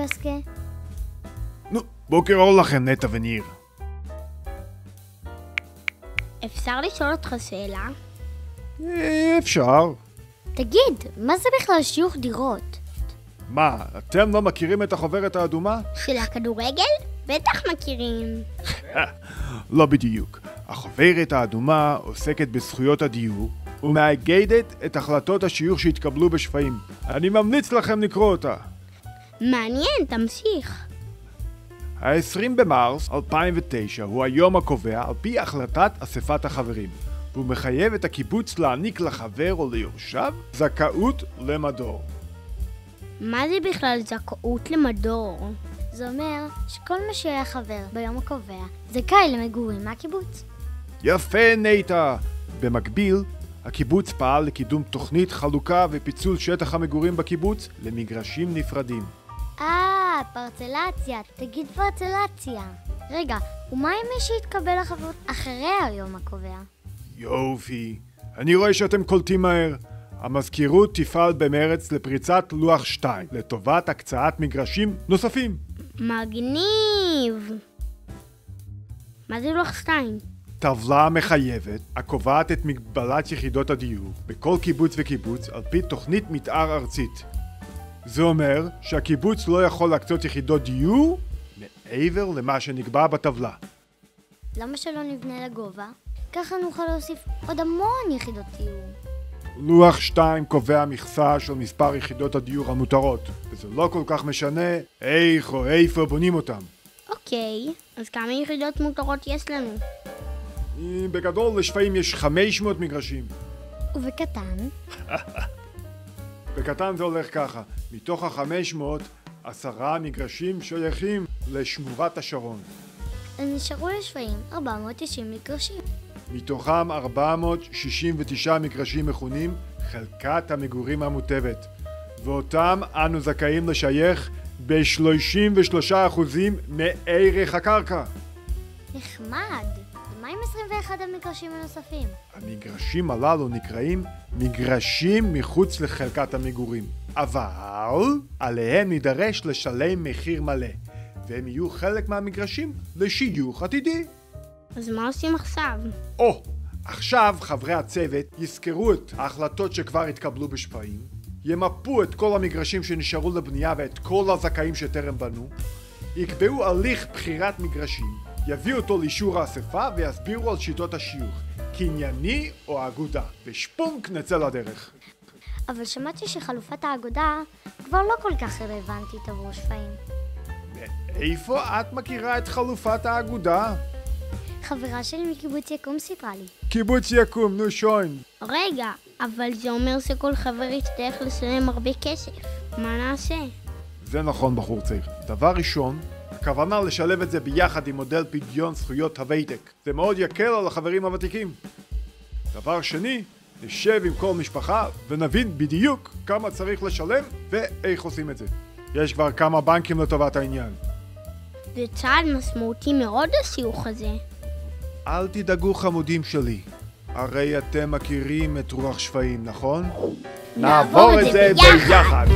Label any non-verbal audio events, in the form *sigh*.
יוסקה. נו, בוקר אור לכם, נטע וניר. אפשר לשאול אותך שאלה? אה, אפשר. תגיד, מה זה בכלל שיוך דירות? מה, אתם לא מכירים את החוברת האדומה? של הכדורגל? בטח מכירים. *laughs* לא בדיוק. החוברת האדומה עוסקת בזכויות הדיור ומאגדת את החלטות השיוך שהתקבלו בשפיים. אני ממליץ לכם לקרוא אותה. מעניין, תמשיך. ה-20 במרס 2009 הוא היום הקובע על פי החלטת אספת החברים, והוא מחייב את הקיבוץ להעניק לחבר או ליורשיו זכאות למדור. מה זה בכלל זכאות למדור? זה אומר שכל מי שהיה חבר ביום הקובע זכאי למגורים מהקיבוץ. יפה, נייטה! במקביל, הקיבוץ פעל לקידום תוכנית חלוקה ופיצול שטח המגורים בקיבוץ למגרשים נפרדים. אה, פרצלציה. תגיד פרצלציה. רגע, ומה עם מי שהתקבל לחברות אחרי היום הקובע? יופי. אני רואה שאתם קולטים מהר. המזכירות תפעל במרץ לפריצת לוח 2 לטובת הקצאת מגרשים נוספים. מגניב! מה זה לוח שתיים? טבלה מחייבת הקובעת את מגבלת יחידות הדיור בכל קיבוץ וקיבוץ על פי תוכנית מתאר ארצית. זה אומר שהקיבוץ לא יכול להקצות יחידות דיור מעבר למה שנקבע בטבלה. למה שלא נבנה לגובה? ככה נוכל להוסיף עוד המון יחידות דיור. לוח 2 קובע מכסה של מספר יחידות הדיור המותרות, וזה לא כל כך משנה איך או איפה בונים אותם. אוקיי, אז כמה יחידות מותרות יש לנו? בגדול לשפיים יש 500 מגרשים. ובקטן? *laughs* בקטן זה הולך ככה, מתוך ה-500, עשרה מגרשים שייכים לשמורת השרון. נשארו לשפיים 490 מגרשים. מתוכם 469 מגרשים מכונים חלקת המגורים המוטבת, ואותם אנו זכאים לשייך ב-33% מערך הקרקע. נחמד. ומה עם 21 המגרשים הנוספים? המגרשים הללו נקראים מגרשים מחוץ לחלקת המגורים, אבל עליהם נידרש לשלם מחיר מלא, והם יהיו חלק מהמגרשים לשיוך עתידי. אז מה עושים עכשיו? או, עכשיו חברי הצוות יזכרו את ההחלטות שכבר התקבלו בשפעים, ימפו את כל המגרשים שנשארו לבנייה ואת כל הזכאים שטרם בנו, יקבעו הליך בחירת מגרשים, יביאו אותו לאישור האספה ויסבירו על שיטות השיוך, קנייני או אגודה, ושפונק נצא לדרך. אבל שמעתי שחלופת האגודה כבר לא כל כך רלוונטית עבור שפיים. איפה את מכירה את חלופת האגודה? חברה שלי מקיבוץ יקום סיפרה לי. קיבוץ יקום, נו שוין. רגע, אבל זה אומר שכל חבר יצטרך לשלם הרבה כסף. מה נעשה? זה נכון בחור צעיר. דבר ראשון, הכוונה לשלב את זה ביחד עם מודל פדיון זכויות הוותק. זה מאוד יקל על החברים הוותיקים. דבר שני, נשב עם כל משפחה ונבין בדיוק כמה צריך לשלם ואיך עושים את זה. יש כבר כמה בנקים לטובת העניין. זה צעד משמעותי מאוד השיוך הזה. אל תדאגו חמודים שלי, הרי אתם מכירים את רוח שפיים, נכון? נעבור את זה ביחד.